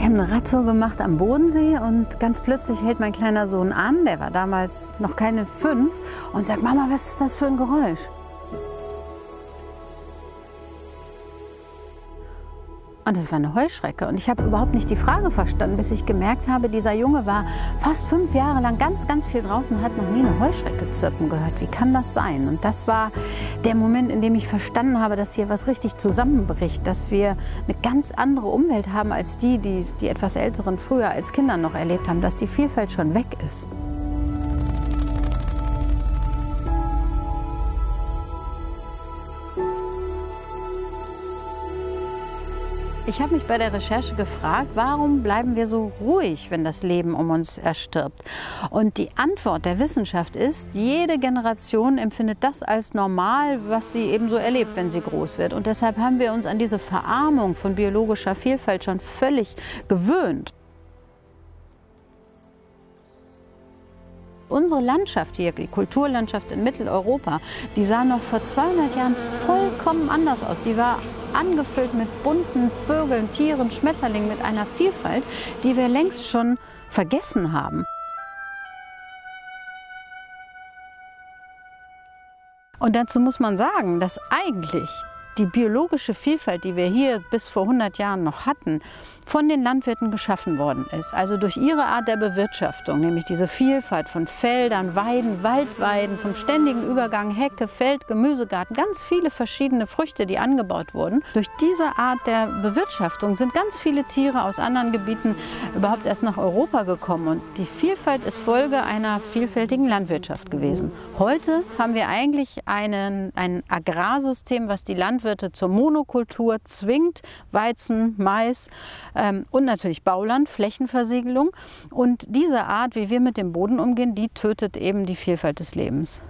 Wir haben eine Radtour gemacht am Bodensee und ganz plötzlich hält mein kleiner Sohn an, der war damals noch keine fünf, und sagt, Mama, was ist das für ein Geräusch? Und es war eine Heuschrecke. Und ich habe überhaupt nicht die Frage verstanden, bis ich gemerkt habe, dieser Junge war fast fünf Jahre lang ganz, ganz viel draußen und hat noch nie eine Heuschrecke zirpen gehört. Wie kann das sein? Und das war der Moment, in dem ich verstanden habe, dass hier was richtig zusammenbricht, dass wir eine ganz andere Umwelt haben als die, die die etwas Älteren früher als Kinder noch erlebt haben, dass die Vielfalt schon weg ist. Ich habe mich bei der Recherche gefragt, warum bleiben wir so ruhig, wenn das Leben um uns erstirbt? Und die Antwort der Wissenschaft ist, jede Generation empfindet das als normal, was sie eben so erlebt, wenn sie groß wird. Und deshalb haben wir uns an diese Verarmung von biologischer Vielfalt schon völlig gewöhnt. Unsere Landschaft hier, die Kulturlandschaft in Mitteleuropa, die sah noch vor 200 Jahren vollkommen anders aus. Die war angefüllt mit bunten Vögeln, Tieren, Schmetterlingen, mit einer Vielfalt, die wir längst schon vergessen haben. Und dazu muss man sagen, dass eigentlich die biologische Vielfalt, die wir hier bis vor 100 Jahren noch hatten, von den Landwirten geschaffen worden ist. Also durch ihre Art der Bewirtschaftung, nämlich diese Vielfalt von Feldern, Weiden, Waldweiden, vom ständigen Übergang Hecke, Feld, Gemüsegarten, ganz viele verschiedene Früchte, die angebaut wurden. Durch diese Art der Bewirtschaftung sind ganz viele Tiere aus anderen Gebieten überhaupt erst nach Europa gekommen. Und die Vielfalt ist Folge einer vielfältigen Landwirtschaft gewesen. Heute haben wir eigentlich einen, ein Agrarsystem, was die Landwirte zur Monokultur zwingt. Weizen, Mais, ähm, und natürlich Bauland, Flächenversiegelung. Und diese Art, wie wir mit dem Boden umgehen, die tötet eben die Vielfalt des Lebens.